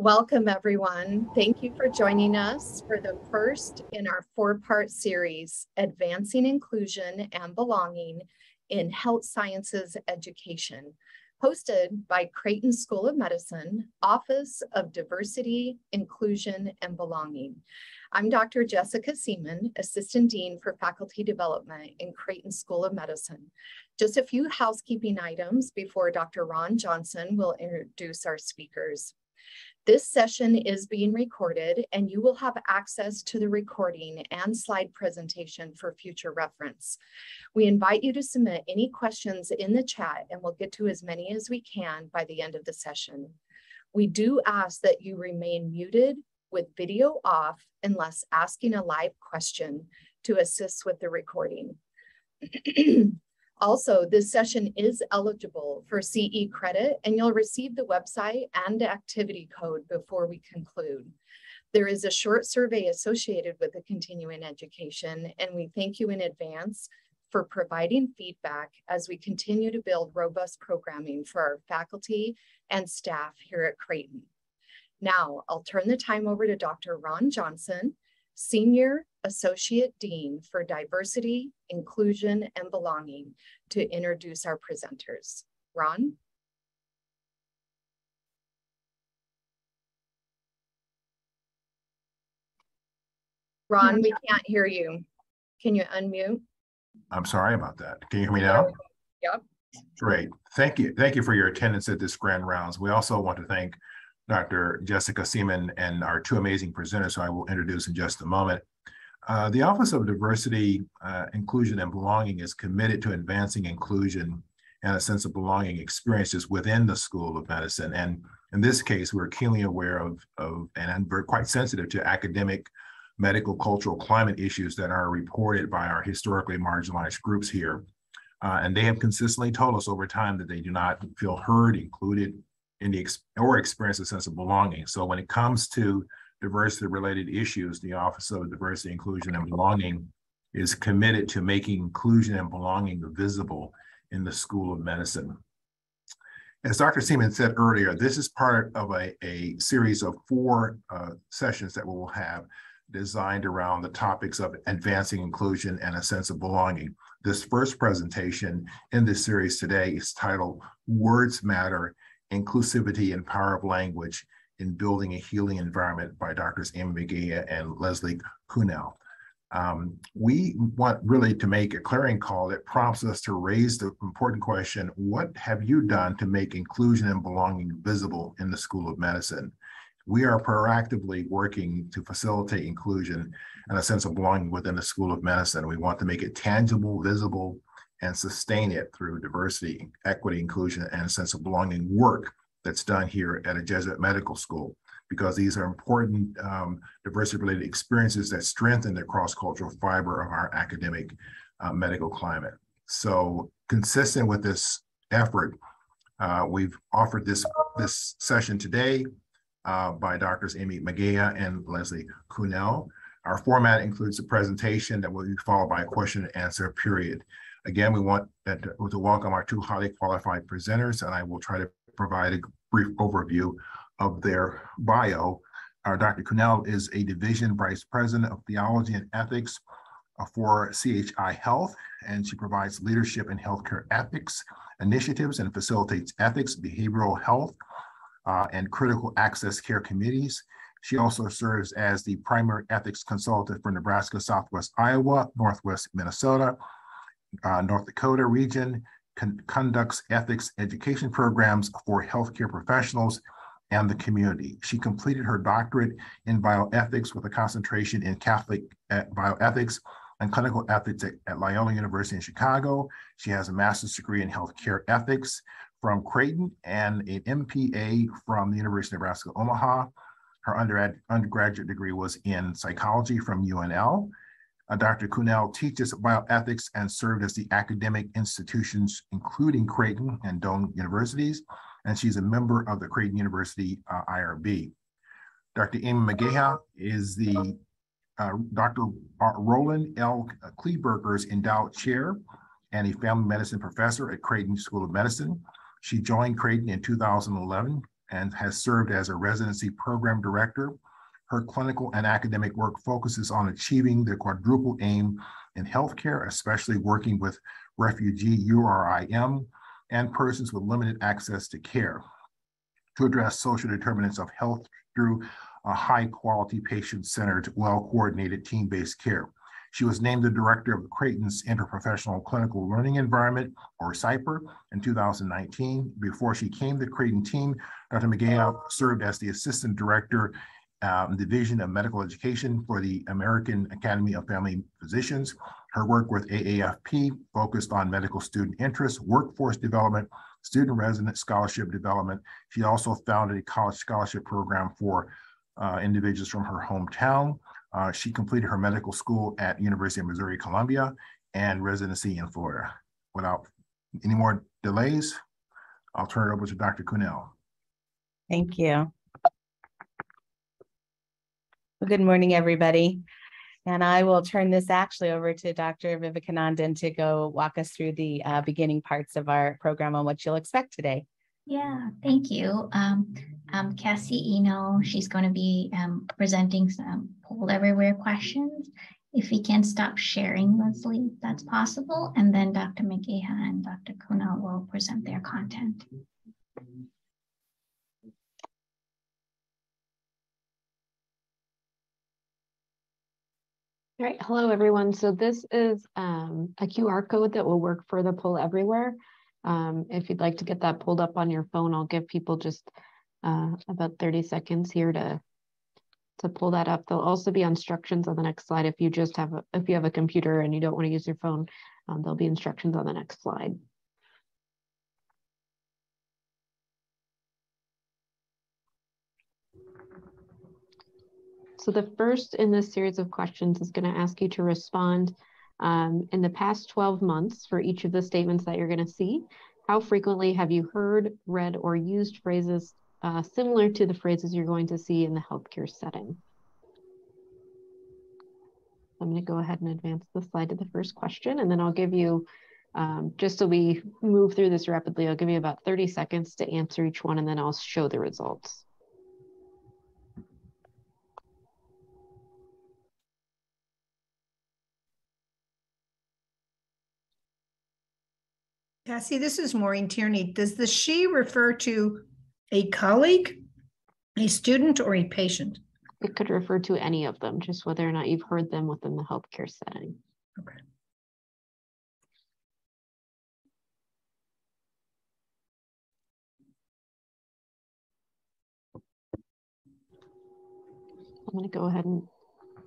Welcome, everyone. Thank you for joining us for the first in our four part series, Advancing Inclusion and Belonging in Health Sciences Education, hosted by Creighton School of Medicine, Office of Diversity, Inclusion, and Belonging. I'm Dr. Jessica Seaman, Assistant Dean for Faculty Development in Creighton School of Medicine. Just a few housekeeping items before Dr. Ron Johnson will introduce our speakers. This session is being recorded and you will have access to the recording and slide presentation for future reference. We invite you to submit any questions in the chat and we'll get to as many as we can by the end of the session. We do ask that you remain muted with video off unless asking a live question to assist with the recording. Also, this session is eligible for CE credit and you'll receive the website and activity code before we conclude. There is a short survey associated with the continuing education and we thank you in advance for providing feedback as we continue to build robust programming for our faculty and staff here at Creighton. Now, I'll turn the time over to Dr. Ron Johnson, Senior Associate Dean for Diversity, Inclusion, and Belonging to introduce our presenters. Ron? Ron, we can't hear you. Can you unmute? I'm sorry about that. Can you hear me now? Yep. Great. Thank you. Thank you for your attendance at this grand rounds. We also want to thank Dr. Jessica Seaman and our two amazing presenters, who I will introduce in just a moment. Uh, the Office of Diversity, uh, Inclusion, and Belonging is committed to advancing inclusion and a sense of belonging experiences within the School of Medicine. And in this case, we're keenly aware of, of and we're quite sensitive to academic, medical, cultural, climate issues that are reported by our historically marginalized groups here. Uh, and they have consistently told us over time that they do not feel heard, included, in the or experience a sense of belonging. So when it comes to diversity related issues, the Office of Diversity, Inclusion, and Belonging is committed to making inclusion and belonging visible in the School of Medicine. As Dr. Seaman said earlier, this is part of a, a series of four uh, sessions that we will have designed around the topics of advancing inclusion and a sense of belonging. This first presentation in this series today is titled Words Matter Inclusivity and Power of Language in Building a Healing Environment by Drs. Amy McGaha and Leslie Kuhnel. Um, we want really to make a clearing call that prompts us to raise the important question, what have you done to make inclusion and belonging visible in the School of Medicine? We are proactively working to facilitate inclusion and a sense of belonging within the School of Medicine. We want to make it tangible, visible, and sustain it through diversity, equity, inclusion, and a sense of belonging work that's done here at a Jesuit medical school, because these are important um, diversity-related experiences that strengthen the cross-cultural fiber of our academic uh, medical climate. So consistent with this effort, uh, we've offered this, this session today uh, by Drs. Amy McGaha and Leslie Kuhnel. Our format includes a presentation that will be followed by a question and answer period. Again, we want to, welcome our two highly qualified presenters, and I will try to provide a brief overview of their bio. Our Dr. Kuhnel is a Division Vice President of Theology and Ethics for CHI Health, and she provides leadership in healthcare ethics initiatives and facilitates ethics, behavioral health, uh, and critical access care committees. She also serves as the primary ethics consultant for Nebraska, Southwest Iowa, Northwest Minnesota, uh, North Dakota region con conducts ethics education programs for healthcare professionals and the community. She completed her doctorate in bioethics with a concentration in Catholic uh, bioethics and clinical ethics at, at Loyola University in Chicago. She has a master's degree in healthcare ethics from Creighton and an MPA from the University of Nebraska Omaha. Her undergrad, undergraduate degree was in psychology from UNL. Uh, Dr. Kuhnel teaches bioethics and served as the academic institutions, including Creighton and Doane universities, and she's a member of the Creighton University uh, IRB. Dr. Amy McGaha is the uh, Dr. Roland L. Kleeberger's endowed chair and a family medicine professor at Creighton School of Medicine. She joined Creighton in 2011 and has served as a residency program director. Her clinical and academic work focuses on achieving the quadruple aim in healthcare, especially working with refugee URIM and persons with limited access to care to address social determinants of health through a high quality patient centered, well coordinated team based care. She was named the director of the Creighton's Interprofessional Clinical Learning Environment, or CIPER, in 2019. Before she came to Creighton team, Dr. McGaha served as the assistant director um, Division of Medical Education for the American Academy of Family Physicians. Her work with AAFP focused on medical student interests, workforce development, student resident scholarship development. She also founded a college scholarship program for uh, individuals from her hometown. Uh, she completed her medical school at University of Missouri Columbia and residency in Florida. Without any more delays, I'll turn it over to Dr. Kuhnel. Thank you. Well, good morning, everybody. And I will turn this actually over to Dr. Vivekanandan to go walk us through the uh, beginning parts of our program on what you'll expect today. Yeah, thank you. Um, um, Cassie Eno, she's going to be um, presenting some poll everywhere questions. If we can stop sharing, Leslie, that's possible. And then Dr. McGaha and Dr. Kuhnel will present their content. All right, hello everyone. So this is um, a QR code that will work for the poll everywhere. Um, if you'd like to get that pulled up on your phone, I'll give people just uh, about 30 seconds here to to pull that up. There'll also be instructions on the next slide. If you just have a, if you have a computer and you don't want to use your phone, um, there'll be instructions on the next slide. So the first in this series of questions is going to ask you to respond um, in the past 12 months for each of the statements that you're going to see. How frequently have you heard, read, or used phrases uh, similar to the phrases you're going to see in the healthcare setting? I'm going to go ahead and advance the slide to the first question, and then I'll give you, um, just so we move through this rapidly, I'll give you about 30 seconds to answer each one, and then I'll show the results. Cassie, this is Maureen Tierney. Does the she refer to a colleague, a student, or a patient? It could refer to any of them, just whether or not you've heard them within the healthcare setting. Okay. I'm going to go ahead and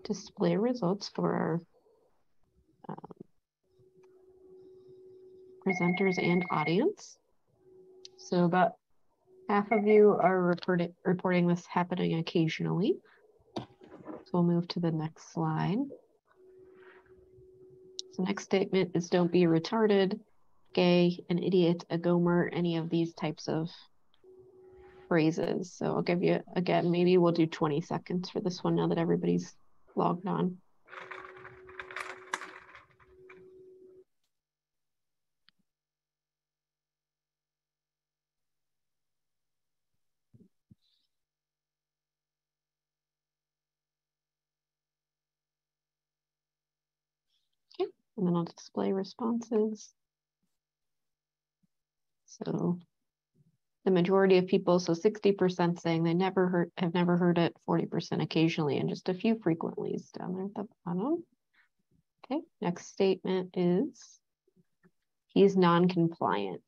display results for our um, presenters and audience. So about half of you are reporting, reporting this happening occasionally. So we'll move to the next slide. So next statement is don't be retarded, gay, an idiot, a gomer, any of these types of phrases. So I'll give you, again, maybe we'll do 20 seconds for this one now that everybody's logged on. And then I'll display responses. So the majority of people, so 60% saying they never heard, have never heard it, 40% occasionally, and just a few frequently down there at the bottom. Okay, next statement is he's non-compliant.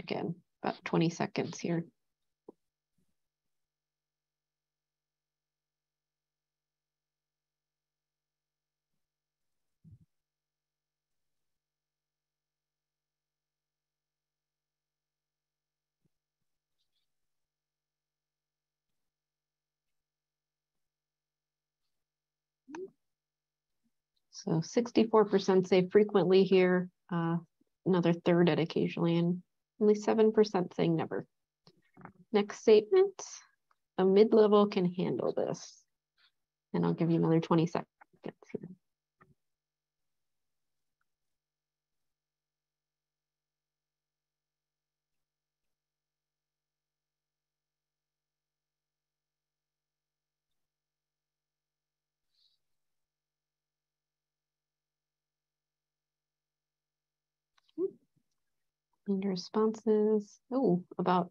Again, about 20 seconds here. So 64% say frequently here, uh, another third at occasionally, and only 7% saying never. Next statement, a mid-level can handle this. And I'll give you another 20 seconds And responses, oh, about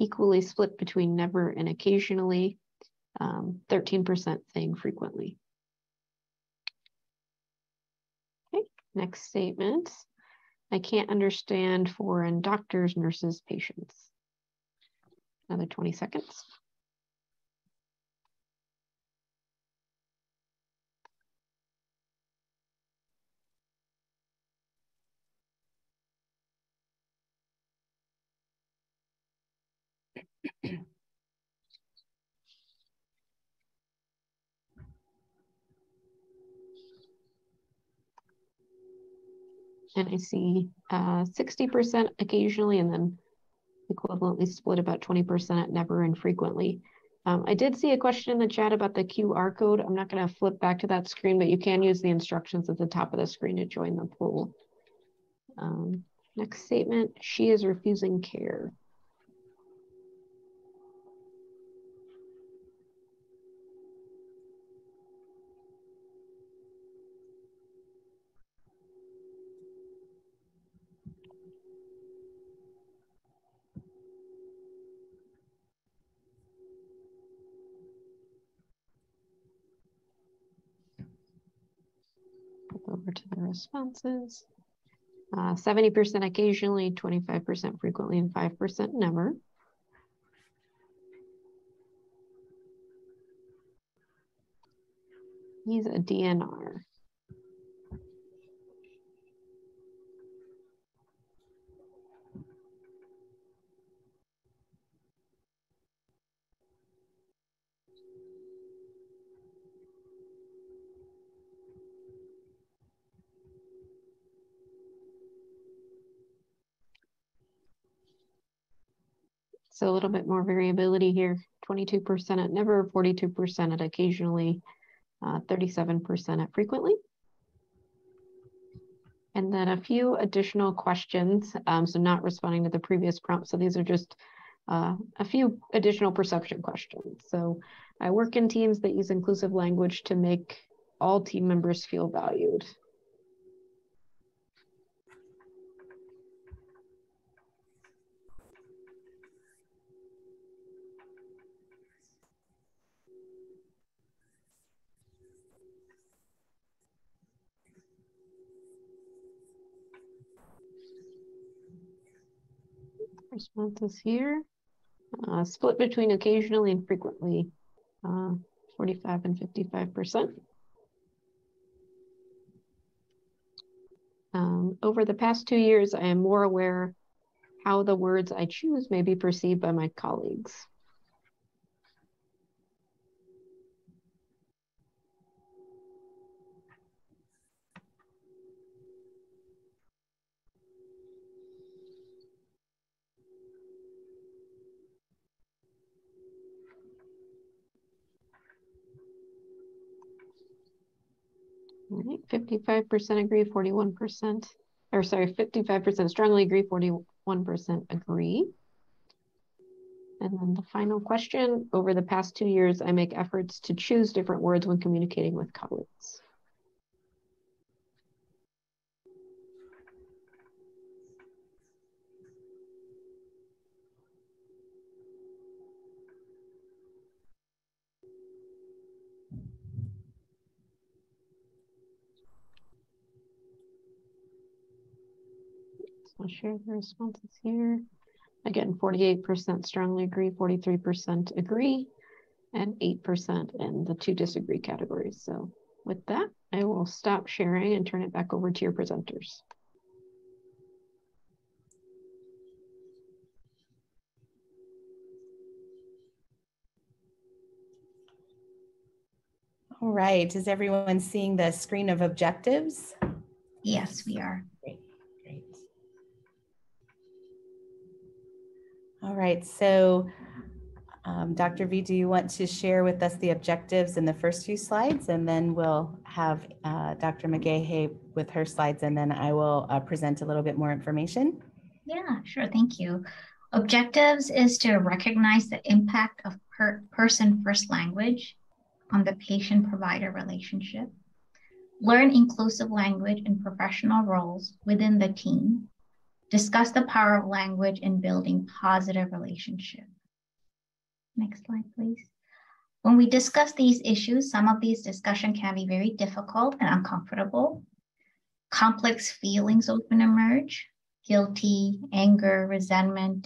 equally split between never and occasionally, 13% um, saying frequently. Okay, next statement. I can't understand foreign doctors, nurses, patients. Another 20 seconds. and I see 60% uh, occasionally and then equivalently split about 20% at never and frequently. Um, I did see a question in the chat about the QR code. I'm not going to flip back to that screen, but you can use the instructions at the top of the screen to join the poll. Um, next statement, she is refusing care. over to the responses. 70% uh, occasionally, 25% frequently, and 5% never. He's a DNR. So a little bit more variability here, 22% at never, 42% at occasionally, 37% uh, at frequently. And then a few additional questions. Um, so not responding to the previous prompt. So these are just uh, a few additional perception questions. So I work in teams that use inclusive language to make all team members feel valued. Responses here. Uh, split between occasionally and frequently, uh, 45 and 55%. Um, over the past two years, I am more aware how the words I choose may be perceived by my colleagues. right, 55% agree, 41%, or sorry, 55% strongly agree, 41% agree. And then the final question, over the past two years, I make efforts to choose different words when communicating with colleagues. Share the responses here. Again, 48% strongly agree, 43% agree, and 8% in the two disagree categories. So with that, I will stop sharing and turn it back over to your presenters. All right, is everyone seeing the screen of objectives? Yes, we are. All right, so um, Dr. V, do you want to share with us the objectives in the first few slides? And then we'll have uh, Dr. McGaha with her slides, and then I will uh, present a little bit more information. Yeah, sure, thank you. Objectives is to recognize the impact of per person first language on the patient-provider relationship, learn inclusive language in professional roles within the team, discuss the power of language in building positive relationships. Next slide, please. When we discuss these issues, some of these discussion can be very difficult and uncomfortable. Complex feelings often emerge, guilty, anger, resentment,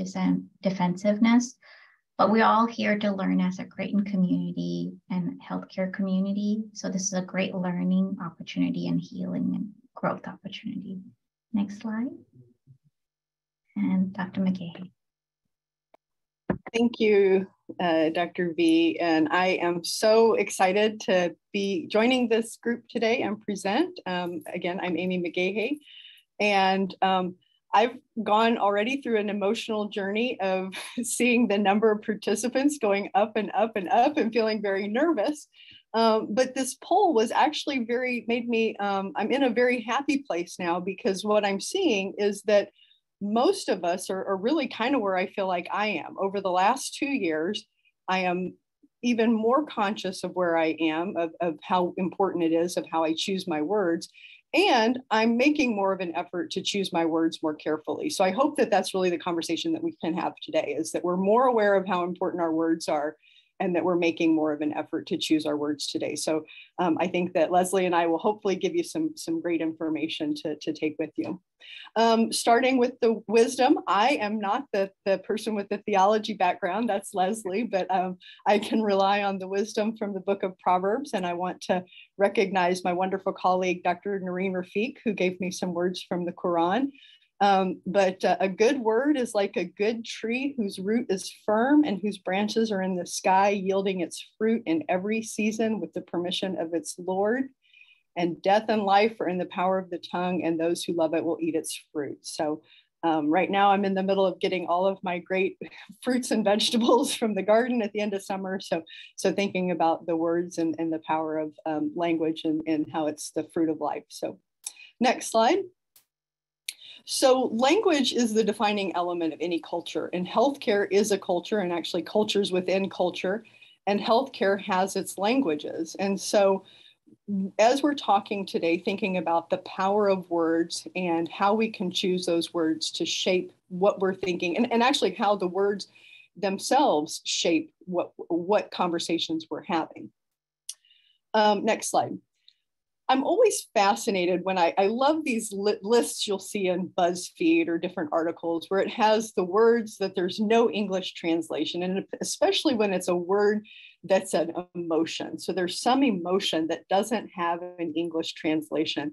defensiveness. But we're all here to learn as a Creighton community and healthcare community. So this is a great learning opportunity and healing and growth opportunity. Next slide. And Dr. McGaha. Thank you, uh, Dr. V. And I am so excited to be joining this group today and present. Um, again, I'm Amy McGaha. And um, I've gone already through an emotional journey of seeing the number of participants going up and up and up and feeling very nervous. Um, but this poll was actually very, made me, um, I'm in a very happy place now because what I'm seeing is that most of us are, are really kind of where I feel like I am. Over the last two years, I am even more conscious of where I am, of, of how important it is, of how I choose my words. And I'm making more of an effort to choose my words more carefully. So I hope that that's really the conversation that we can have today is that we're more aware of how important our words are and that we're making more of an effort to choose our words today. So um, I think that Leslie and I will hopefully give you some, some great information to, to take with you. Um, starting with the wisdom, I am not the, the person with the theology background, that's Leslie, but um, I can rely on the wisdom from the book of Proverbs. And I want to recognize my wonderful colleague, Dr. Noreen Rafiq, who gave me some words from the Quran. Um, but uh, a good word is like a good tree whose root is firm and whose branches are in the sky, yielding its fruit in every season with the permission of its Lord. And death and life are in the power of the tongue, and those who love it will eat its fruit. So, um, right now, I'm in the middle of getting all of my great fruits and vegetables from the garden at the end of summer. So, so thinking about the words and, and the power of um, language and, and how it's the fruit of life. So, next slide. So language is the defining element of any culture and healthcare is a culture and actually cultures within culture and healthcare has its languages. And so as we're talking today, thinking about the power of words and how we can choose those words to shape what we're thinking and, and actually how the words themselves shape what, what conversations we're having. Um, next slide. I'm always fascinated when I, I love these li- lists you'll see in BuzzFeed or different articles where it has the words that there's no English translation, and especially when it's a word that's an emotion. So there's some emotion that doesn't have an English translation.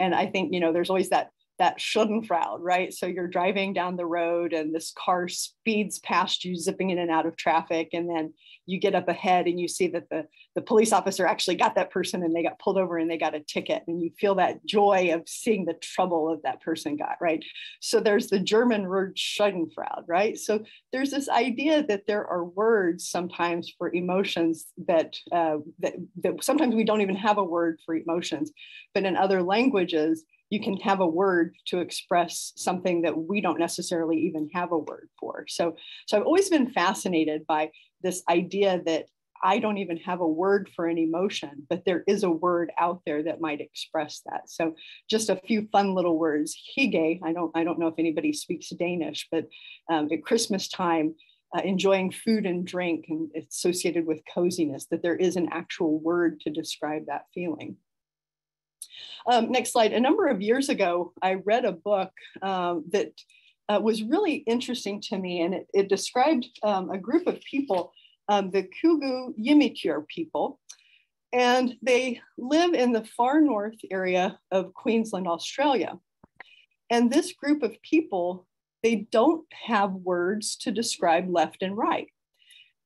And I think, you know, there's always that that Schadenfreude, right? So you're driving down the road and this car speeds past you, zipping in and out of traffic. And then you get up ahead and you see that the, the police officer actually got that person and they got pulled over and they got a ticket. And you feel that joy of seeing the trouble of that person got, right? So there's the German word Schadenfreude, right? So there's this idea that there are words sometimes for emotions that, uh, that, that sometimes we don't even have a word for emotions, but in other languages, you can have a word to express something that we don't necessarily even have a word for. So, so I've always been fascinated by this idea that I don't even have a word for an emotion, but there is a word out there that might express that. So just a few fun little words. Hygge, I don't, I don't know if anybody speaks Danish, but um, at Christmas time, uh, enjoying food and drink and associated with coziness, that there is an actual word to describe that feeling. Um, next slide. A number of years ago, I read a book um, that uh, was really interesting to me, and it, it described um, a group of people, um, the Guugu Yimithirr people, and they live in the far north area of Queensland, Australia. And this group of people, they don't have words to describe left and right.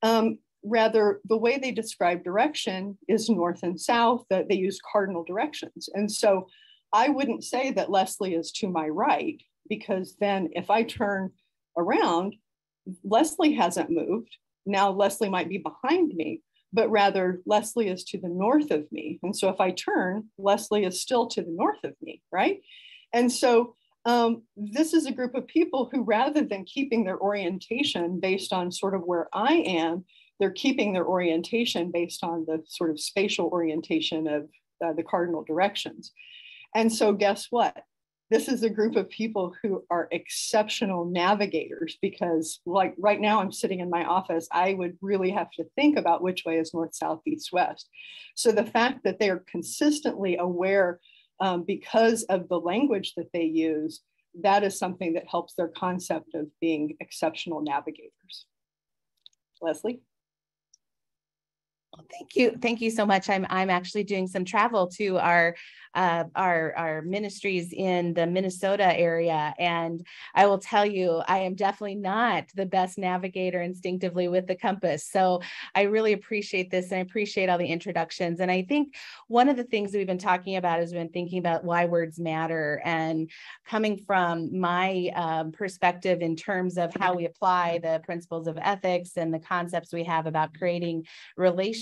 Um, rather the way they describe direction is north and south that they use cardinal directions. And so i wouldn't say that leslie is to my right because then if i turn around leslie hasn't moved. Now leslie might be behind me but rather leslie is to the north of me. And so if i turn leslie is still to the north of me right? And so um, this is a group of people who rather than keeping their orientation based on sort of where i am they're keeping their orientation based on the sort of spatial orientation of uh, the cardinal directions. And so, guess what? this is a group of people who are exceptional navigators because like right now i'm sitting in my office i would really have to think about which way is north south east west so the fact that they are consistently aware um, because of the language that they use that is something that helps their concept of being exceptional navigators leslie well, thank you. Thank you so much. I'm I'm actually doing some travel to our uh, our, our ministries in the Minnesota area. And I will tell you, I am definitely not the best navigator instinctively with the compass. So I really appreciate this and I appreciate all the introductions. And I think one of the things that we've been talking about has been thinking about why words matter and coming from my um, perspective in terms of how we apply the principles of ethics and the concepts we have about creating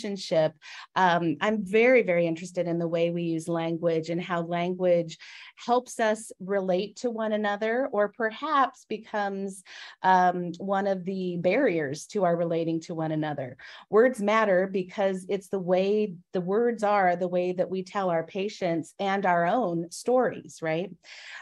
relationship. Um, I'm very, very interested in the way we use language language and how language helps us relate to one another or perhaps becomes um, one of the barriers to our relating to one another. Words matter because it's the way the words are, the way that we tell our patients and our own stories, right?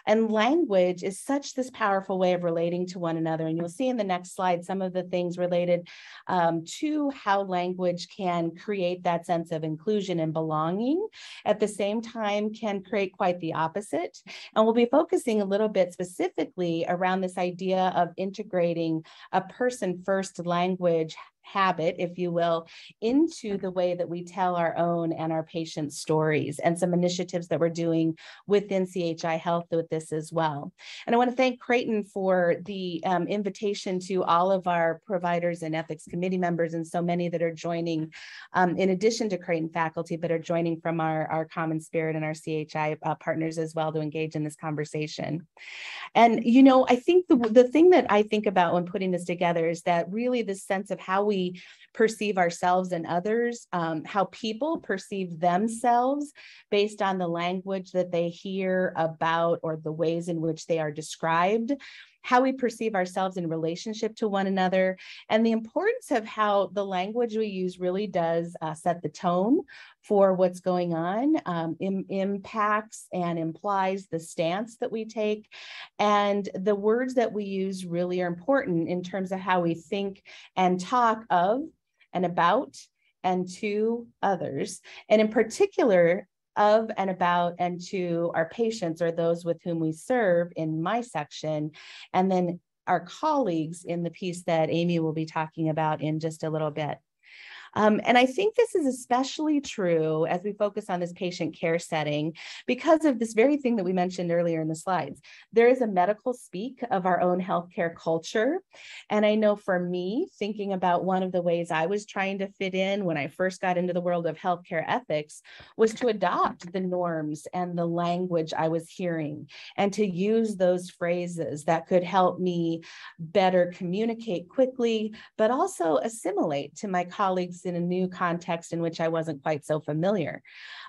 And language is such this powerful way of relating to one another. And you'll see in the next slide some of the things related um, to how language can create that sense of inclusion and belonging. At the same time, can create quite the opposite. And we'll be focusing a little bit specifically around this idea of integrating a person first language habit, if you will, into the way that we tell our own and our patients' stories and some initiatives that we're doing within CHI Health with this as well. And I want to thank Creighton for the um, invitation to all of our providers and ethics committee members and so many that are joining um, in addition to Creighton faculty, but are joining from our, our Common Spirit and our CHI uh, partners as well to engage in this conversation. And, you know, I think the, the thing that I think about when putting this together is that really this sense of how we we perceive ourselves and others, um, how people perceive themselves based on the language that they hear about or the ways in which they are described how we perceive ourselves in relationship to one another, and the importance of how the language we use really does uh, set the tone for what's going on, um, Im impacts and implies the stance that we take. And the words that we use really are important in terms of how we think and talk of and about and to others. And in particular, of and about and to our patients or those with whom we serve in my section. And then our colleagues in the piece that Amy will be talking about in just a little bit. Um, and I think this is especially true as we focus on this patient care setting because of this very thing that we mentioned earlier in the slides. There is a medical speak of our own healthcare culture. And I know for me, thinking about one of the ways I was trying to fit in when I first got into the world of healthcare ethics was to adopt the norms and the language I was hearing and to use those phrases that could help me better communicate quickly, but also assimilate to my colleagues in a new context in which I wasn't quite so familiar.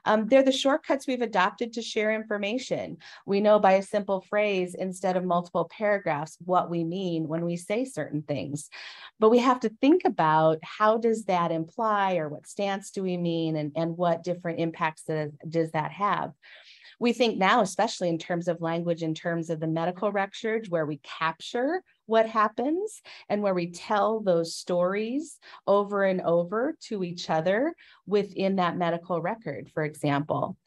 Um, they're the shortcuts we've adopted to share information. We know by a simple phrase instead of multiple paragraphs what we mean when we say certain things. But we have to think about how does that imply or what stance do we mean and, and what different impacts does, does that have? We think now, especially in terms of language, in terms of the medical records, where we capture what happens and where we tell those stories over and over to each other within that medical record, for example.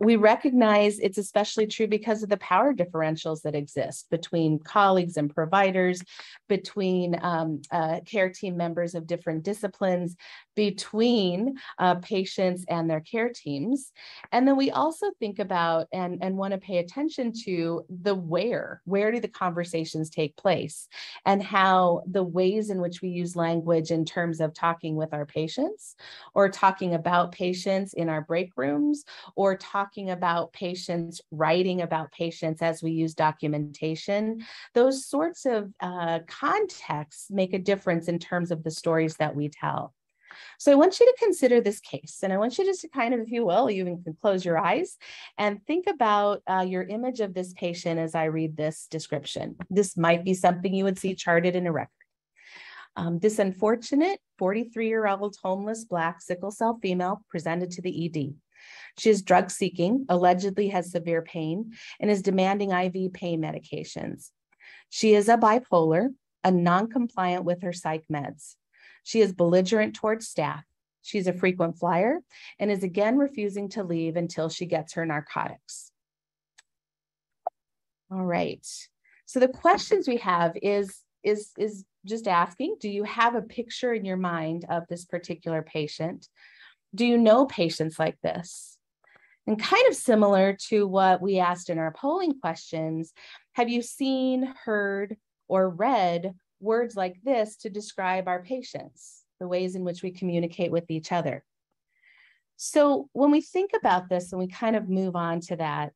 We recognize it's especially true because of the power differentials that exist between colleagues and providers, between um, uh, care team members of different disciplines, between uh, patients and their care teams. And then we also think about and, and want to pay attention to the where. Where do the conversations take place? and how the ways in which we use language in terms of talking with our patients or talking about patients in our break rooms or talking about patients, writing about patients as we use documentation, those sorts of uh, contexts make a difference in terms of the stories that we tell. So I want you to consider this case, and I want you just to kind of, if you will, you can close your eyes and think about uh, your image of this patient as I read this description. This might be something you would see charted in a record. Um, this unfortunate 43 year old homeless Black sickle cell female presented to the ED. She is drug seeking, allegedly has severe pain, and is demanding IV pain medications. She is a bipolar, a non-compliant with her psych meds. She is belligerent towards staff. She's a frequent flyer and is again refusing to leave until she gets her narcotics. All right. So the questions we have is is is just asking, do you have a picture in your mind of this particular patient? Do you know patients like this? And kind of similar to what we asked in our polling questions, have you seen, heard, or read words like this to describe our patients, the ways in which we communicate with each other? So when we think about this and we kind of move on to that,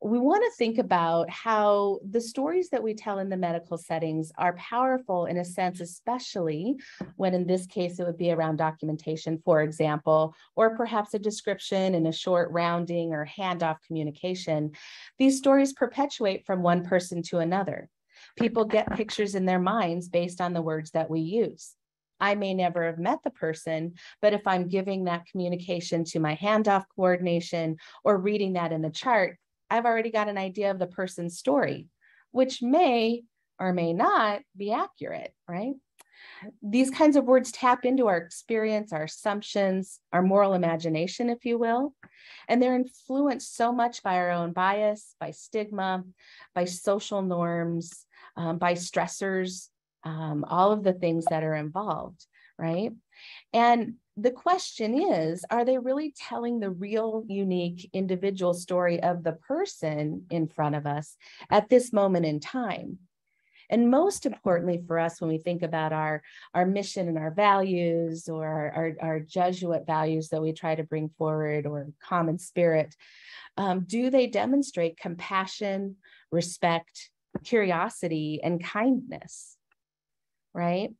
we want to think about how the stories that we tell in the medical settings are powerful in a sense, especially when in this case it would be around documentation, for example, or perhaps a description in a short rounding or handoff communication. These stories perpetuate from one person to another. People get pictures in their minds based on the words that we use. I may never have met the person, but if I'm giving that communication to my handoff coordination or reading that in the chart, I've already got an idea of the person's story, which may or may not be accurate, right? These kinds of words tap into our experience, our assumptions, our moral imagination, if you will. And they're influenced so much by our own bias, by stigma, by social norms, um, by stressors, um, all of the things that are involved, right? And the question is are they really telling the real, unique, individual story of the person in front of us at this moment in time? And most importantly for us, when we think about our, our mission and our values or our, our Jesuit values that we try to bring forward or common spirit, um, do they demonstrate compassion, respect, curiosity, and kindness? right?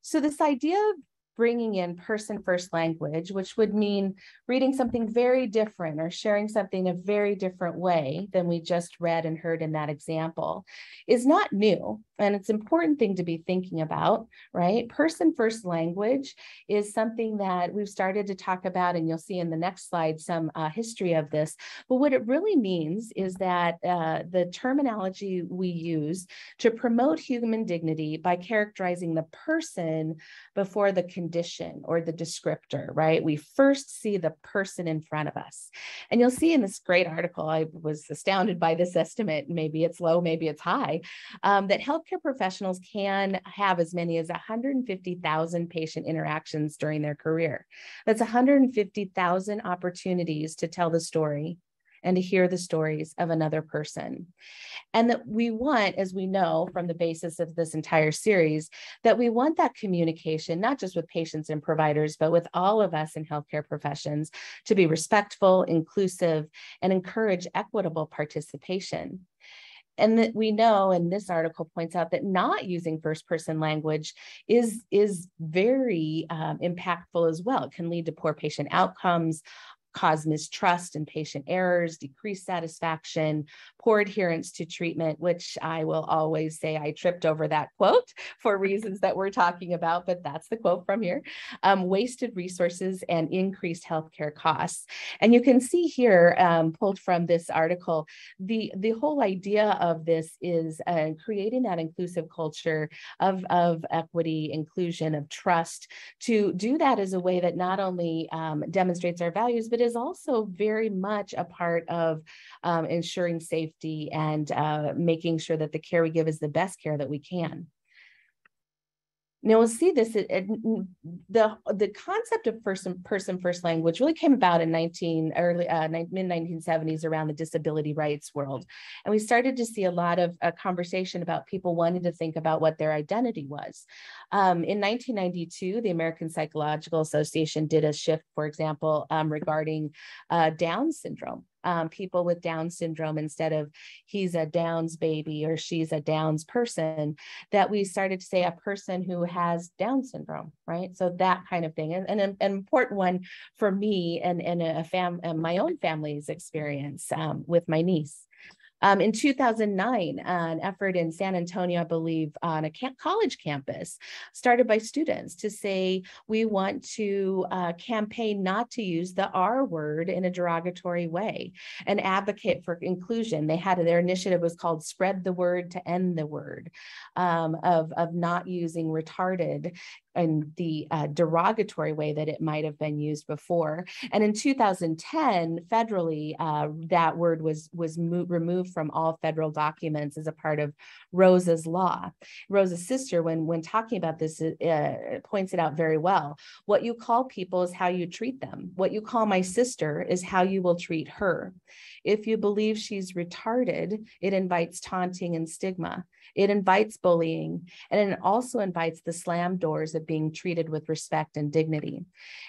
So this idea of bringing in person first language, which would mean reading something very different or sharing something a very different way than we just read and heard in that example, is not new. And it's an important thing to be thinking about, right? Person first language is something that we've started to talk about, and you'll see in the next slide some uh, history of this. But what it really means is that uh, the terminology we use to promote human dignity by characterizing the person before the condition or the descriptor, right? We first see the person in front of us. And you'll see in this great article, I was astounded by this estimate. Maybe it's low, maybe it's high, um, that health healthcare professionals can have as many as 150,000 patient interactions during their career. That's 150,000 opportunities to tell the story and to hear the stories of another person. And that we want, as we know from the basis of this entire series, that we want that communication, not just with patients and providers, but with all of us in healthcare professions to be respectful, inclusive, and encourage equitable participation and that we know and this article points out that not using first person language is is very um, impactful as well. It can lead to poor patient outcomes cause mistrust and patient errors, decreased satisfaction, poor adherence to treatment, which I will always say I tripped over that quote for reasons that we're talking about, but that's the quote from here, um, wasted resources and increased healthcare costs. And you can see here, um, pulled from this article, the, the whole idea of this is uh, creating that inclusive culture of, of equity, inclusion, of trust, to do that as a way that not only um, demonstrates our values, but is also very much a part of um, ensuring safety and uh, making sure that the care we give is the best care that we can. Now we'll see this. It, it, the the concept of person person first language really came about in 19 early uh, mid 1970s around the disability rights world, and we started to see a lot of uh, conversation about people wanting to think about what their identity was. Um, in 1992, the American Psychological Association did a shift, for example, um, regarding uh, Down syndrome um, people with Down syndrome instead of he's a Downs baby or she's a Downs person, that we started to say a person who has Down syndrome, right? So that kind of thing. And, and an, an important one for me and, and a fam, and my own family's experience um, with my niece. Um, in 2009, an effort in San Antonio, I believe, on a camp college campus, started by students to say, we want to uh, campaign not to use the R word in a derogatory way and advocate for inclusion. They had their initiative was called Spread the Word to End the Word um, of, of not using retarded in the uh, derogatory way that it might have been used before. And in 2010, federally, uh, that word was was removed from all federal documents as a part of Rosa's law. Rosa's sister, when when talking about this, uh, points it out very well. What you call people is how you treat them. What you call my sister is how you will treat her. If you believe she's retarded, it invites taunting and stigma. It invites bullying, and it also invites the slam doors of being treated with respect and dignity.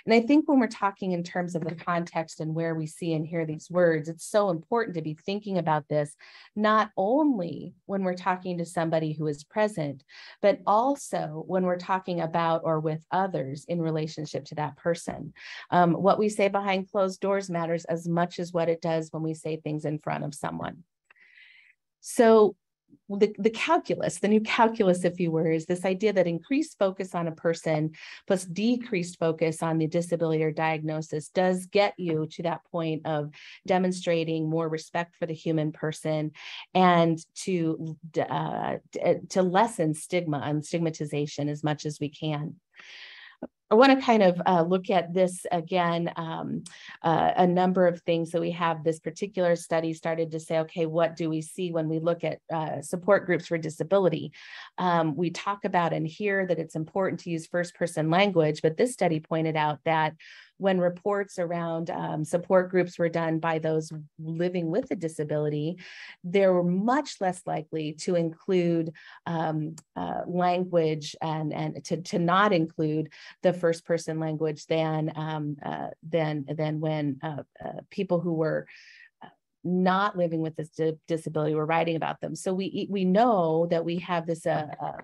And I think when we're talking in terms of the context and where we see and hear these words, it's so important to be thinking about this, not only when we're talking to somebody who is present, but also when we're talking about or with others in relationship to that person. Um, what we say behind closed doors matters as much as what it does when we say things in front of someone. So the, the calculus, the new calculus, if you were, is this idea that increased focus on a person plus decreased focus on the disability or diagnosis does get you to that point of demonstrating more respect for the human person and to uh, to lessen stigma and stigmatization as much as we can. I want to kind of uh, look at this again, um, uh, a number of things that we have. This particular study started to say, okay, what do we see when we look at uh, support groups for disability? Um, we talk about and hear that it's important to use first person language, but this study pointed out that when reports around um, support groups were done by those living with a disability, they were much less likely to include um, uh, language and, and to, to not include the first person language than, um, uh, than, than when uh, uh people who were uh, not living with this disability were writing about them. So we we know that we have this uh, uh,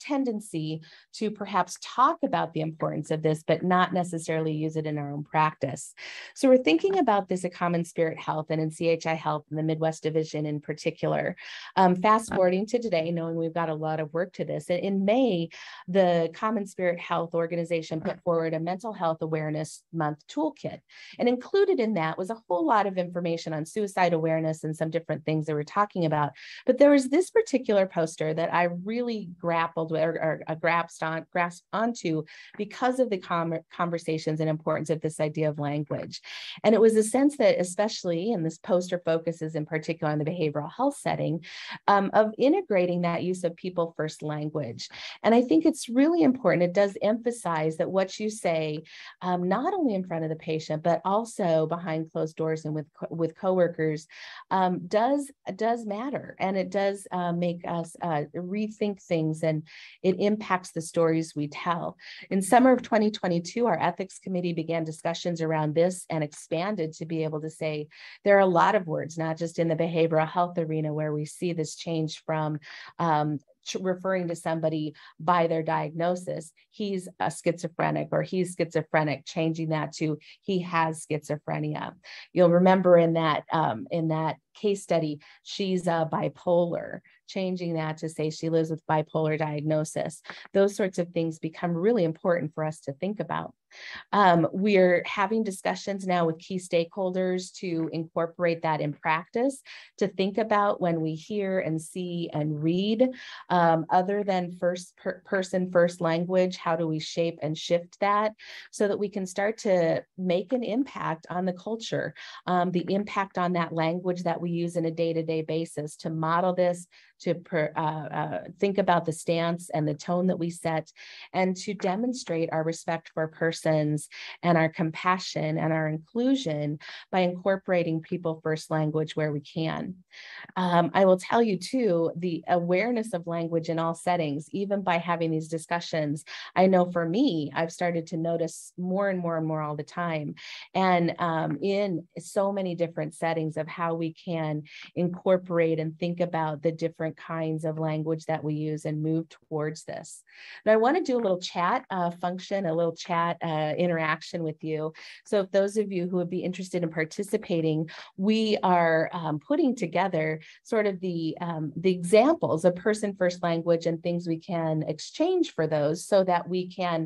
tendency to perhaps talk about the importance of this, but not necessarily use it in our own practice. So we're thinking about this at CommonSpirit Health and in CHI Health in the Midwest Division in particular. Um, fast forwarding to today, knowing we've got a lot of work to this. In May, the CommonSpirit Health organization put forward a mental health awareness month toolkit. And included in that was a whole lot of information on suicide awareness and some different things that we're talking about. But there was this particular poster that I really grappled with or, or grasped on grasped onto because of the com- conversations and importance of this idea of language. And it was a sense that, especially, and this poster focuses in particular on the behavioral health setting, um, of integrating that use of people first language. And I think it's really important. It does emphasize that what you say, um, not only in front of the patient, but also behind closed doors and with co- with coworkers, um, does does matter, and it does uh, make us uh, rethink things and it impacts the stories we tell. In summer of 2022, our ethics committee began discussions around this and expanded to be able to say there are a lot of words, not just in the behavioral health arena, where we see this change from um, referring to somebody by their diagnosis, he's a schizophrenic or he's schizophrenic, changing that to he has schizophrenia. You'll remember in that um, in that case study, she's a bipolar changing that to say she lives with bipolar diagnosis. Those sorts of things become really important for us to think about. Um, we're having discussions now with key stakeholders to incorporate that in practice, to think about when we hear and see and read, um, other than first per person, first language, how do we shape and shift that so that we can start to make an impact on the culture, um, the impact on that language that we use in a day to day basis to model this, to uh, uh, think about the stance and the tone that we set, and to demonstrate our respect for persons and our compassion and our inclusion by incorporating people first language where we can. Um, I will tell you too, the awareness of language in all settings, even by having these discussions, I know for me, I've started to notice more and more and more all the time. And um, in so many different settings of how we can incorporate and think about the different kinds of language that we use and move towards this. Now I want to do a little chat uh, function, a little chat uh, interaction with you. So if those of you who would be interested in participating, we are um, putting together sort of the, um, the examples of person first language and things we can exchange for those so that we can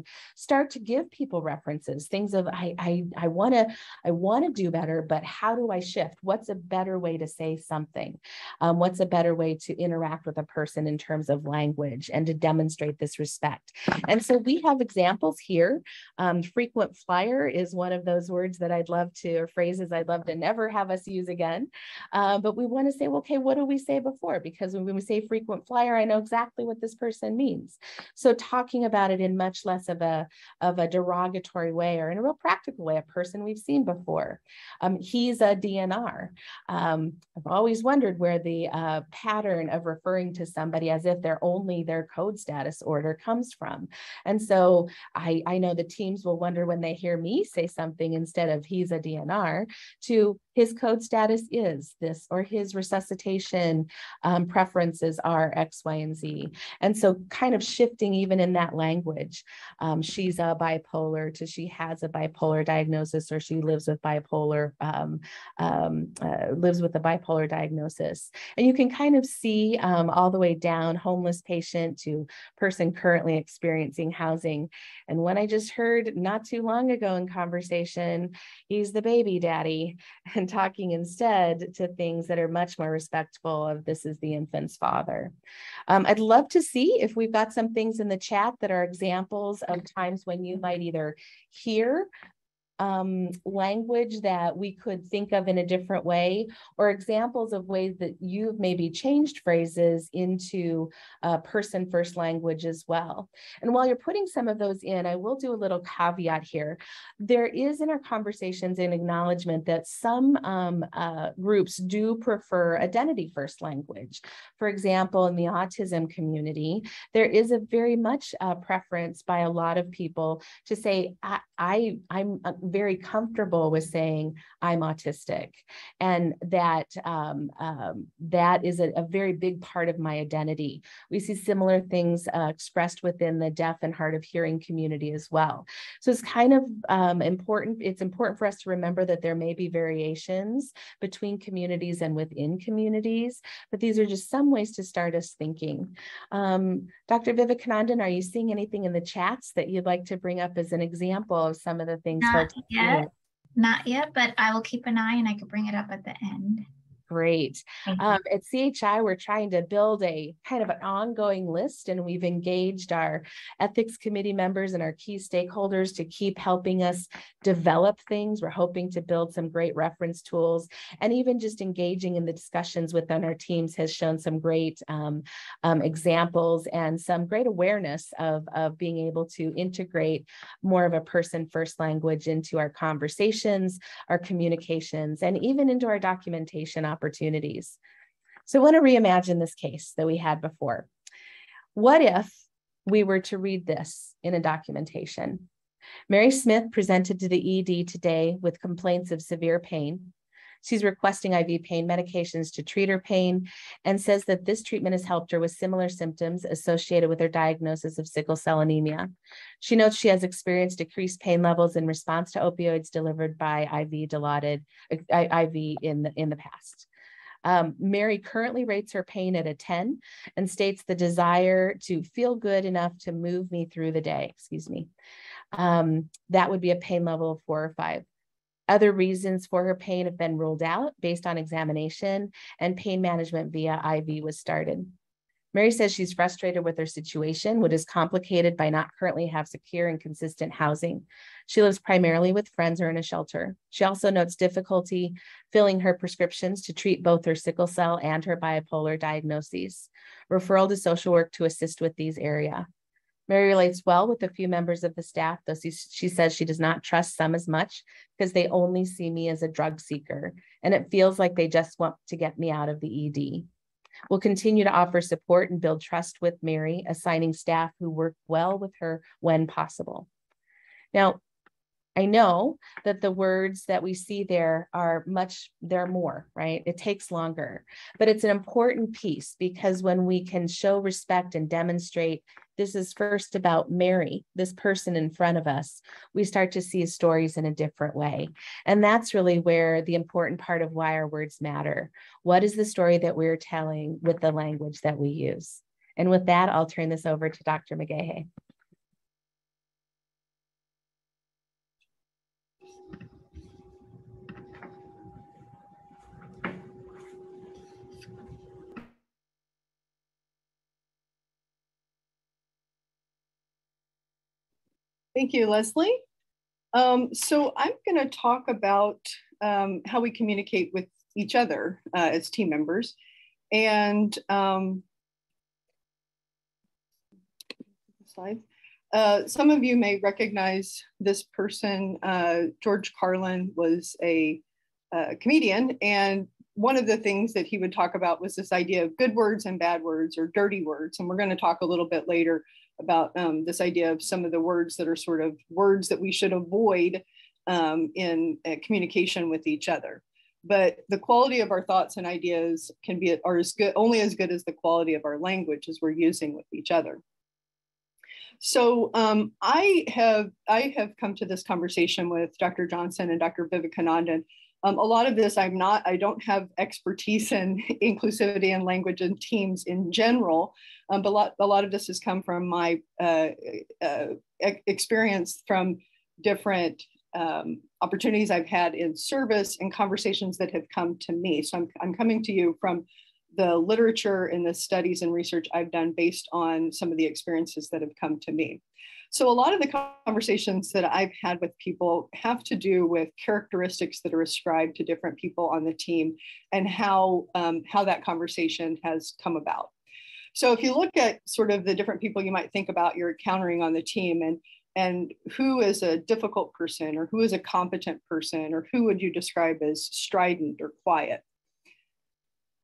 start to give people references, things of I, I, I want to I want to do better, but how do I shift? What's a better way to say something? Um, what's a better way to interact with a person in terms of language and to demonstrate this respect? And so we have examples here. Um, frequent flyer is one of those words that I'd love to, or phrases I'd love to never have us use again. Uh, but we want to say, well, okay, what do we say before? Because when we say frequent flyer, I know exactly what this person means. So talking about it in much less of a, of a derogatory way or in a real practical way, a person we've seen before. Um, he's a DNR. Um, I've always wondered where the uh, pattern of referring to somebody as if they're only their code status order comes from. And so I, I know the teams will wonder when they hear me say something instead of he's a DNR to his code status is this or his resuscitation um, preferences are X, Y, and Z. And so kind of shifting even in that language. Um, she's a bipolar to she has a bipolar diagnosis or she lives with bipolar, um, um uh, lives with a bipolar diagnosis. And you can kind of see um, all the way down homeless patient to person currently experiencing housing. And when I just heard not too long ago in conversation, he's the baby daddy. And talking instead to things that are much more respectful of this is the infant's father. Um, I'd love to see if we've got some things in the chat that are examples of times when you might either hear um, language that we could think of in a different way, or examples of ways that you've maybe changed phrases into a person first language as well. And while you're putting some of those in, I will do a little caveat here. There is in our conversations an acknowledgement that some um, uh, groups do prefer identity first language. For example, in the autism community, there is a very much uh, preference by a lot of people to say, I, I, I'm uh, very comfortable with saying I'm autistic, and that um, um, that is a, a, very big part of my identity. We see similar things uh, expressed within the deaf and hard of hearing community as well. So it's kind of um, important. It's important for us to remember that there may be variations between communities and within communities, but these are just some ways to start us thinking. Um, Dr. Vivekanandan, are you seeing anything in the chats that you'd like to bring up as an example of some of the things not yet not yet but i will keep an eye and i could bring it up at the end Great. Um, at CHI, we're trying to build a kind of an ongoing list, and we've engaged our ethics committee members and our key stakeholders to keep helping us develop things. We're hoping to build some great reference tools, and even just engaging in the discussions within our teams has shown some great um, um, examples and some great awareness of, of being able to integrate more of a person first language into our conversations, our communications, and even into our documentation opportunities. So I want to reimagine this case that we had before. What if we were to read this in a documentation? Mary Smith presented to the ED today with complaints of severe pain. She's requesting IV pain medications to treat her pain and says that this treatment has helped her with similar symptoms associated with her diagnosis of sickle cell anemia. She notes she has experienced decreased pain levels in response to opioids delivered by IV dilaudid IV in the, in the past. Um, Mary currently rates her pain at a 10 and states the desire to feel good enough to move me through the day. Excuse me. Um, that would be a pain level of four or five. Other reasons for her pain have been ruled out based on examination, and pain management via IV was started. Mary says she's frustrated with her situation, which is complicated by not currently have secure and consistent housing. She lives primarily with friends or in a shelter. She also notes difficulty filling her prescriptions to treat both her sickle cell and her bipolar diagnoses. Referral to social work to assist with these area. Mary relates well with a few members of the staff, though she, she says she does not trust some as much because they only see me as a drug seeker, and it feels like they just want to get me out of the ED. We'll continue to offer support and build trust with Mary, assigning staff who work well with her when possible. Now, I know that the words that we see there are much, they're more, right? It takes longer, but it's an important piece because when we can show respect and demonstrate this is first about Mary, this person in front of us, we start to see stories in a different way. And that's really where the important part of why our words matter. What is the story that we're telling with the language that we use? And with that, I'll turn this over to Dr. McGaha. Thank you, Leslie. Um, so I'm going to talk about um, how we communicate with each other uh, as team members. And um, slide. Uh, some of you may recognize this person. Uh, George Carlin was a, a uh, comedian, and one of the things that he would talk about was this idea of good words and bad words or dirty words. And we're going to talk a little bit later about um, this idea of some of the words that are sort of words that we should avoid um, in uh, communication with each other. But the quality of our thoughts and ideas can be are as good, only as good as the quality of our language as we're using with each other. So um, I have I have come to this conversation with Dr. Johnson and Dr. Vivekanandan um, a lot of this, I'm not, I don't have expertise in inclusivity and language and teams in general, um, but a lot, a lot of this has come from my uh, uh, experience from different um, opportunities I've had in service and conversations that have come to me. So I'm, I'm coming to you from the literature and the studies and research I've done based on some of the experiences that have come to me. So a lot of the conversations that I've had with people have to do with characteristics that are ascribed to different people on the team and how, um, how that conversation has come about. So if you look at sort of the different people you might think about you're encountering on the team and and who is a difficult person or who is a competent person or who would you describe as strident or quiet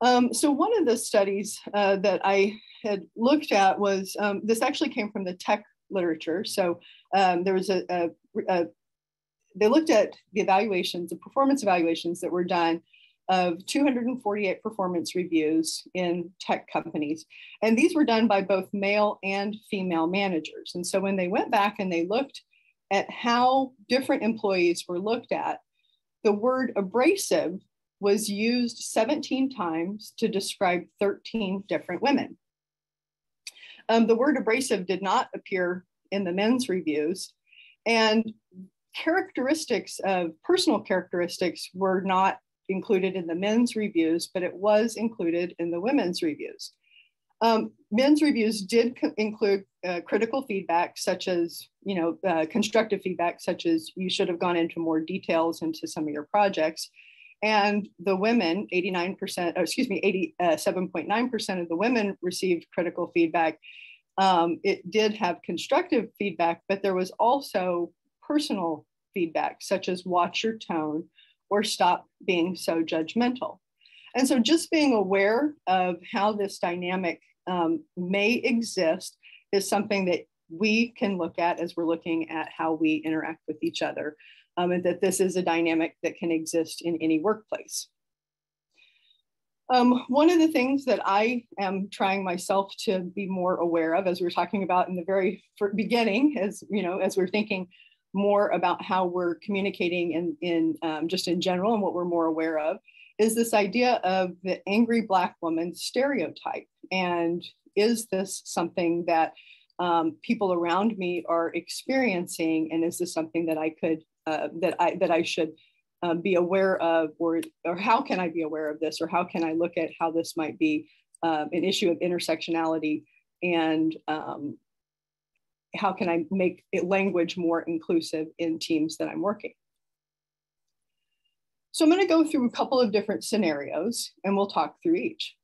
um, so one of the studies uh, that i had looked at was um, this actually came from the tech literature. So um, there was a, a, a, they looked at the evaluations, the performance evaluations that were done of 248 performance reviews in tech companies. And these were done by both male and female managers. And so when they went back and they looked at how different employees were looked at, the word abrasive was used 17 times to describe 13 different women. Um, the word abrasive did not appear in the men's reviews. And characteristics of personal characteristics were not included in the men's reviews, but it was included in the women's reviews. Um, men's reviews did include uh, critical feedback, such as, you know, uh, constructive feedback, such as you should have gone into more details into some of your projects. And the women, 89%, excuse me, 87.9% uh, of the women received critical feedback. Um, it did have constructive feedback, but there was also personal feedback, such as watch your tone or stop being so judgmental. And so just being aware of how this dynamic um, may exist is something that we can look at as we're looking at how we interact with each other um, and that this is a dynamic that can exist in any workplace. Um, one of the things that I am trying myself to be more aware of, as we were talking about in the very beginning, as you know, as we're thinking more about how we're communicating in, in um, just in general and what we're more aware of, is this idea of the angry Black woman stereotype. And is this something that um, people around me are experiencing? And is this something that I could uh, that I that I should um, be aware of, or or how can I be aware of this, or how can I look at how this might be um, an issue of intersectionality, and um, how can I make language more inclusive in teams that I'm working. So I'm going to go through a couple of different scenarios, and we'll talk through each.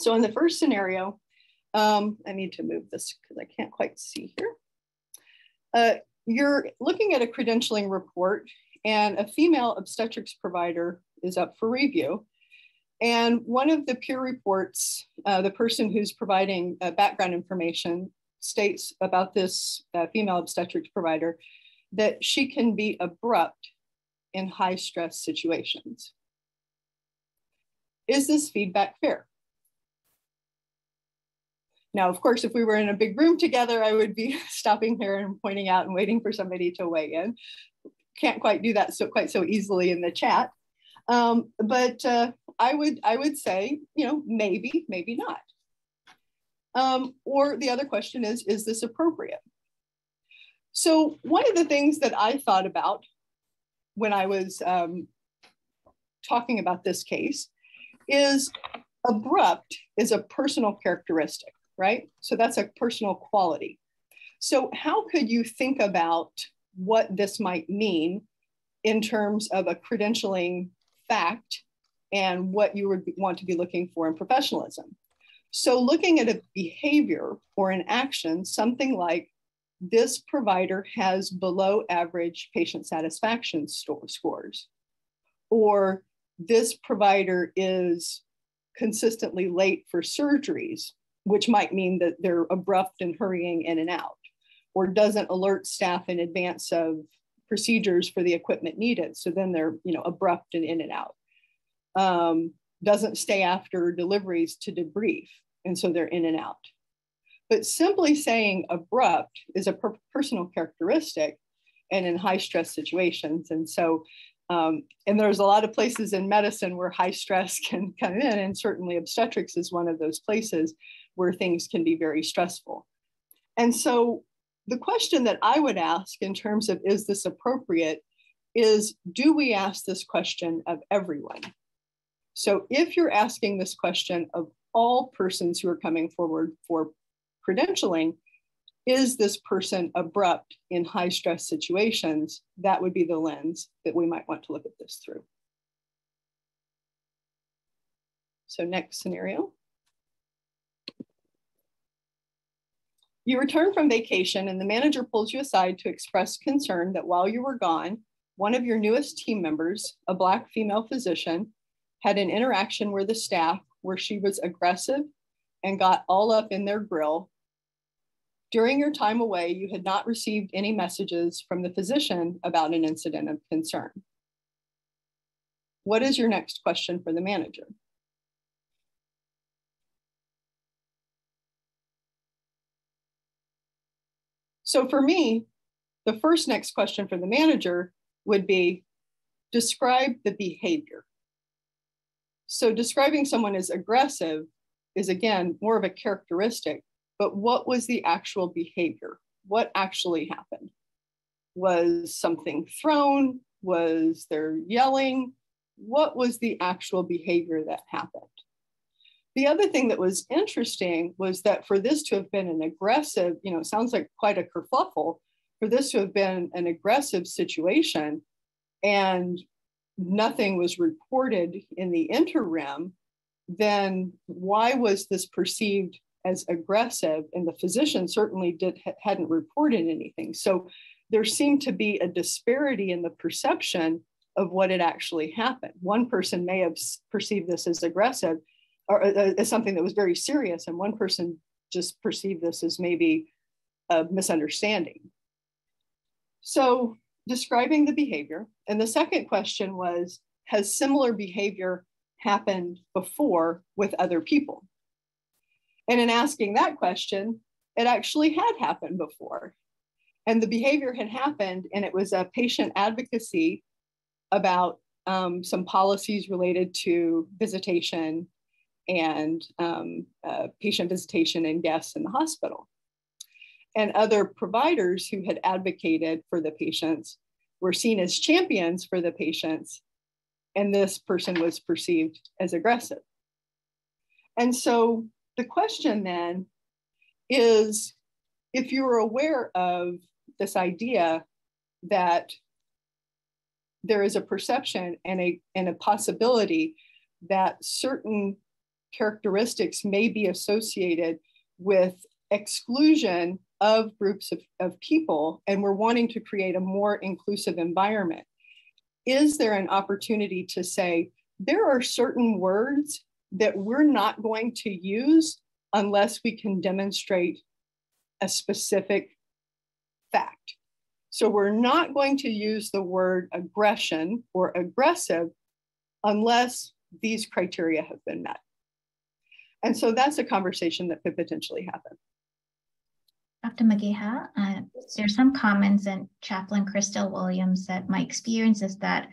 So in the first scenario, um, I need to move this because I can't quite see here. Uh, you're looking at a credentialing report and a female obstetrics provider is up for review. And one of the peer reports, uh, the person who's providing uh, background information states about this uh, female obstetrics provider that she can be abrupt in high stress situations. Is this feedback fair? Now, of course, if we were in a big room together, I would be stopping here and pointing out and waiting for somebody to weigh in. Can't quite do that so quite so easily in the chat. Um, but uh, I would I would say, you know, maybe, maybe not. Um, or the other question is, is this appropriate? So one of the things that I thought about when I was um, talking about this case is abrupt is a personal characteristic, right? So that's a personal quality. So how could you think about what this might mean in terms of a credentialing fact and what you would want to be looking for in professionalism? So looking at a behavior or an action, something like this provider has below average patient satisfaction scores, or this provider is consistently late for surgeries, which might mean that they're abrupt and hurrying in and out, or doesn't alert staff in advance of procedures for the equipment needed. So then they're you know abrupt and in and out. Um, doesn't stay after deliveries to debrief, and so they're in and out. But simply saying abrupt is a per personal characteristic and in high stress situations. And so um, and there's a lot of places in medicine where high stress can come in, and certainly obstetrics is one of those places where things can be very stressful. And so the question that I would ask in terms of is this appropriate is do we ask this question of everyone? So if you're asking this question of all persons who are coming forward for credentialing, is this person abrupt in high stress situations? That would be the lens that we might want to look at this through. So next scenario. You return from vacation and the manager pulls you aside to express concern that while you were gone, one of your newest team members, a Black female physician, had an interaction with the staff where she was aggressive and got all up in their grill during your time away, you had not received any messages from the physician about an incident of concern. What is your next question for the manager? So for me, the first next question for the manager would be, describe the behavior. So describing someone as aggressive is again, more of a characteristic but what was the actual behavior? What actually happened? Was something thrown? Was there yelling? What was the actual behavior that happened? The other thing that was interesting was that for this to have been an aggressive, you know, sounds like quite a kerfuffle, for this to have been an aggressive situation and nothing was reported in the interim, then why was this perceived as aggressive? And the physician certainly did hadn't reported anything. So there seemed to be a disparity in the perception of what had actually happened. One person may have perceived this as aggressive or uh, uh, as something that was very serious and one person just perceived this as maybe a misunderstanding so describing the behavior and the second question was has similar behavior happened before with other people and in asking that question, it actually had happened before. And the behavior had happened, and it was a patient advocacy about um, some policies related to visitation and um, uh, patient visitation and guests in the hospital. And other providers who had advocated for the patients were seen as champions for the patients, and this person was perceived as aggressive. And so the question then is if you're aware of this idea that there is a perception and a, and a possibility that certain characteristics may be associated with exclusion of groups of, of people, and we're wanting to create a more inclusive environment. Is there an opportunity to say there are certain words that we're not going to use unless we can demonstrate a specific fact. So we're not going to use the word aggression or aggressive unless these criteria have been met. And so that's a conversation that could potentially happen. Dr. McGaha, uh, there's some comments and Chaplain Crystal Williams said, my experience is that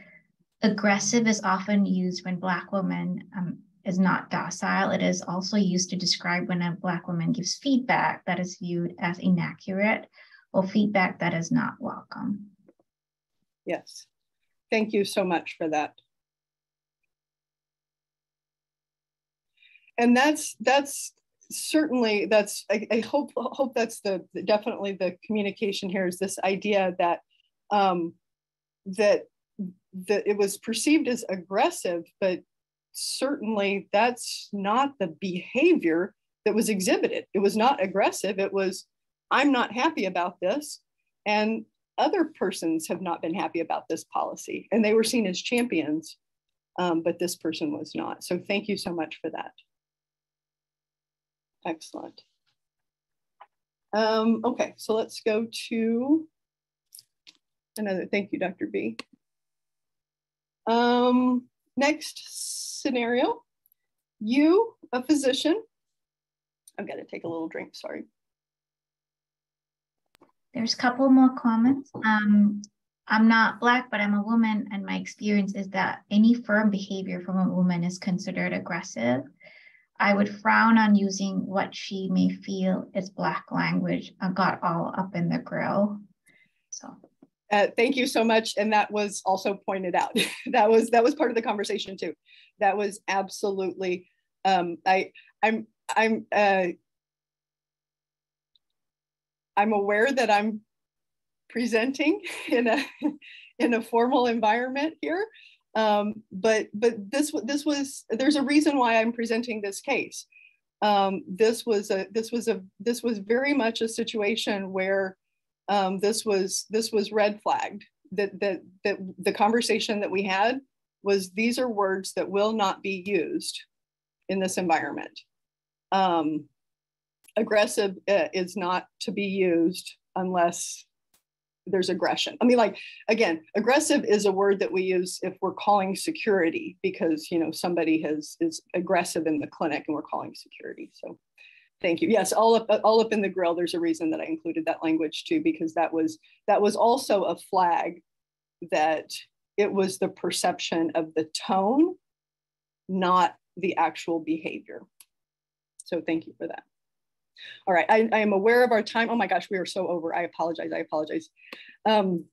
aggressive is often used when Black women um, is not docile. It is also used to describe when a Black woman gives feedback that is viewed as inaccurate or feedback that is not welcome. Yes, thank you so much for that. And that's that's certainly that's I, I hope hope that's the, definitely the communication here is this idea that um, that that it was perceived as aggressive, but certainly that's not the behavior that was exhibited. It was not aggressive. It was, I'm not happy about this. And other persons have not been happy about this policy. And they were seen as champions, um, but this person was not. So thank you so much for that. Excellent. Um, okay, so let's go to another, thank you, Dr. V. Um, next scenario, you, a physician, I've got to take a little drink, sorry. There's a couple more comments. Um, I'm not Black, but I'm a woman, and my experience is that any firm behavior from a woman is considered aggressive. I would frown on using what she may feel is Black language. I got all up in the grill. So uh, thank you so much. And that was also pointed out. that was that was part of the conversation too. That was absolutely. Um, I I'm I'm uh, I'm aware that I'm presenting in a in a formal environment here, um, but but this this was there's a reason why I'm presenting this case. Um, this was a this was a this was very much a situation where um, this was this was red flagged. That that that the conversation that we had was these are words that will not be used in this environment. Um, aggressive uh, is not to be used unless there's aggression. I mean, like again, aggressive is a word that we use if we're calling security because you know somebody has is aggressive in the clinic and we're calling security. So Thank you. Yes, all up all up in the grill. There's a reason that I included that language too, because that was that was also a flag that it was the perception of the tone, not the actual behavior. So thank you for that. All right, I, I am aware of our time. Oh my gosh, we are so over. I apologize. I apologize. Um,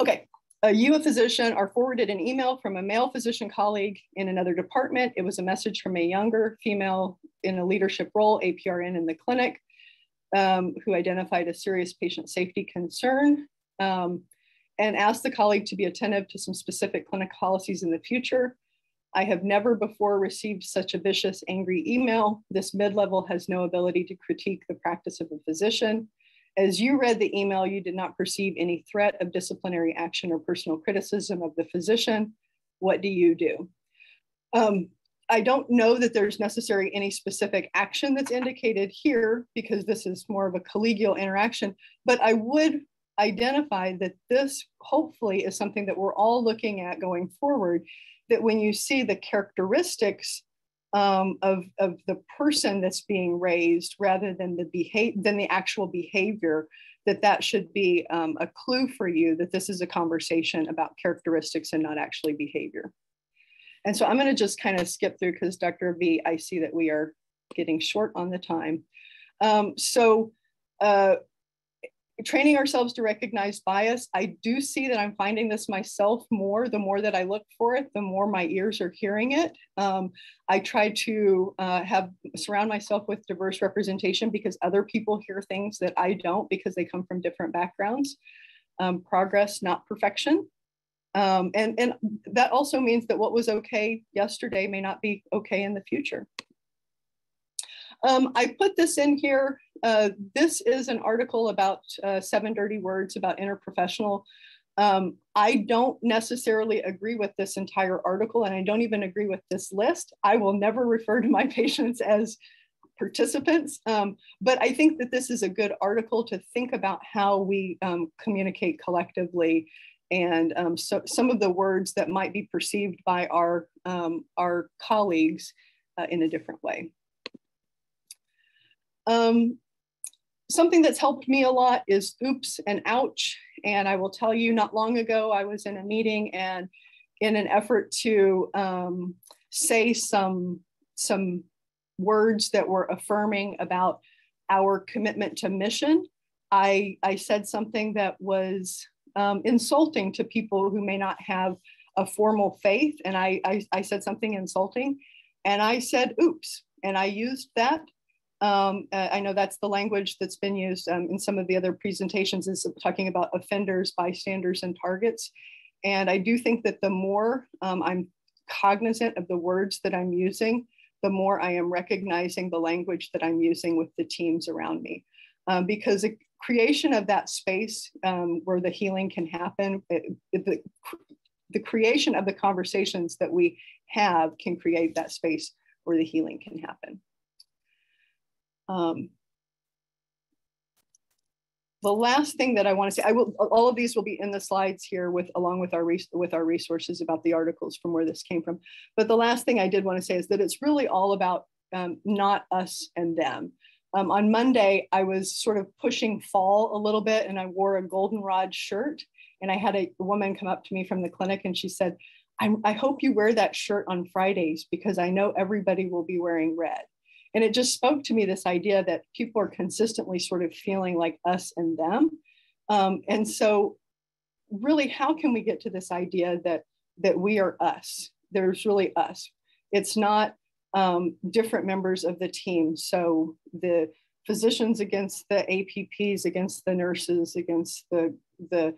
okay, uh, you, a physician, are forwarded an email from a male physician colleague in another department. It was a message from a younger female in a leadership role, APRN in the clinic, um, who identified a serious patient safety concern um, and asked the colleague to be attentive to some specific clinic policies in the future. I have never before received such a vicious, angry email. This mid-level has no ability to critique the practice of a physician. As you read the email, you did not perceive any threat of disciplinary action or personal criticism of the physician. What do you do? Um, I don't know that there's necessary any specific action that's indicated here because this is more of a collegial interaction, but I would identify that this hopefully is something that we're all looking at going forward, that when you see the characteristics um, of, of the person that's being raised rather than the behavior than the actual behavior that that should be um, a clue for you that this is a conversation about characteristics and not actually behavior. And so i'm going to just kind of skip through because dr v i see that we are getting short on the time. Um, so uh, training ourselves to recognize bias. I do see that I'm finding this myself more. The more that I look for it, the more my ears are hearing it. Um, I try to uh, have surround myself with diverse representation because other people hear things that I don't because they come from different backgrounds. Um, progress, not perfection. Um, and, and that also means that what was okay yesterday may not be okay in the future. Um, I put this in here. Uh, this is an article about uh, seven dirty words about interprofessional. Um, I don't necessarily agree with this entire article, and I don't even agree with this list. I will never refer to my patients as participants. Um, but I think that this is a good article to think about how we um, communicate collectively and um, so some of the words that might be perceived by our, um, our colleagues uh, in a different way. Um, something that's helped me a lot is oops and ouch. And I will tell you, not long ago, I was in a meeting and in an effort to um, say some, some words that were affirming about our commitment to mission, I, I said something that was um, insulting to people who may not have a formal faith. And I, I, I, said something insulting and I said, oops. And I used that. Um, uh, I know that's the language that's been used um, in some of the other presentations is talking about offenders, bystanders, and targets. And I do think that the more um, I'm cognizant of the words that I'm using, the more I am recognizing the language that I'm using with the teams around me. Um, because the creation of that space um, where the healing can happen, it, it, the, the creation of the conversations that we have can create that space where the healing can happen. Um, the last thing that I want to say, I will, all of these will be in the slides here with, along with our, with our resources about the articles from where this came from. But the last thing I did want to say is that it's really all about um, not us and them. Um, on Monday, I was sort of pushing fall a little bit and I wore a goldenrod shirt. And I had a woman come up to me from the clinic and she said, I, I hope you wear that shirt on Fridays because I know everybody will be wearing red. And it just spoke to me this idea that people are consistently sort of feeling like us and them. Um, and so, really, how can we get to this idea that that we are us? There's really us. It's not um, different members of the team. So the physicians against the APPs, against the nurses, against the, the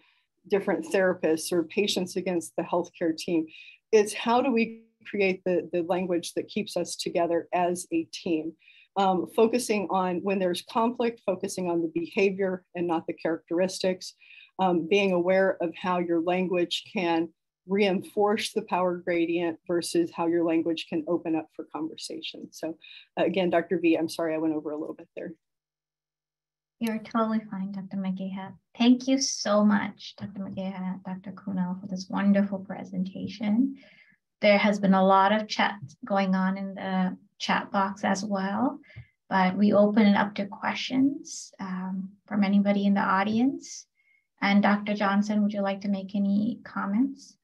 different therapists or patients against the healthcare team. It's how do we create the, the language that keeps us together as a team? Um, focusing on when there's conflict, focusing on the behavior and not the characteristics, um, being aware of how your language can reinforce the power gradient versus how your language can open up for conversation. So uh, again, Dr. V, I'm sorry I went over a little bit there. You're totally fine, Dr. McGaha. Thank you so much, Dr. McGaha, Dr. Kuhnel, for this wonderful presentation. There has been a lot of chat going on in the chat box as well, but we open it up to questions um, from anybody in the audience. And Dr. Johnson, would you like to make any comments?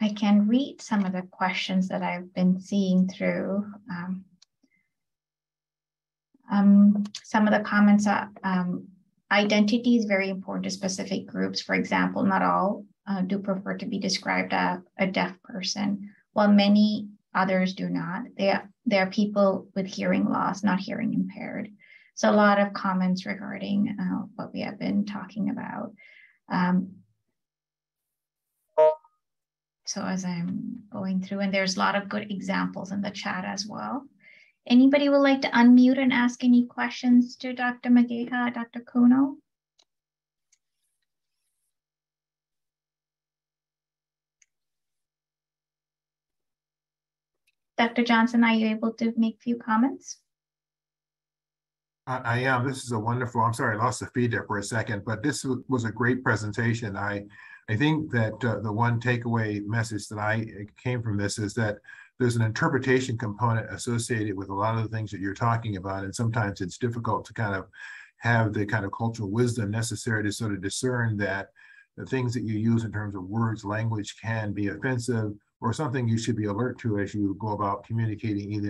I can read some of the questions that I've been seeing through. Um, um, some of the comments are um, identity is very important to specific groups. For example, not all uh, do prefer to be described as a deaf person, while many others do not. They are, they are people with hearing loss, not hearing impaired. So a lot of comments regarding uh, what we have been talking about. Um, so as I'm going through, and there's a lot of good examples in the chat as well. Anybody would like to unmute and ask any questions to Dr. McGaha, Dr. Kuhnel? Dr. Johnson, are you able to make a few comments? I, am. This is a wonderful, I'm sorry, I lost the feed there for a second, but this was a great presentation. I I think that uh, the one takeaway message that I came from this is that there's an interpretation component associated with a lot of the things that you're talking about. And sometimes it's difficult to kind of have the kind of cultural wisdom necessary to sort of discern that the things that you use in terms of words, language can be offensive or something you should be alert to as you go about communicating either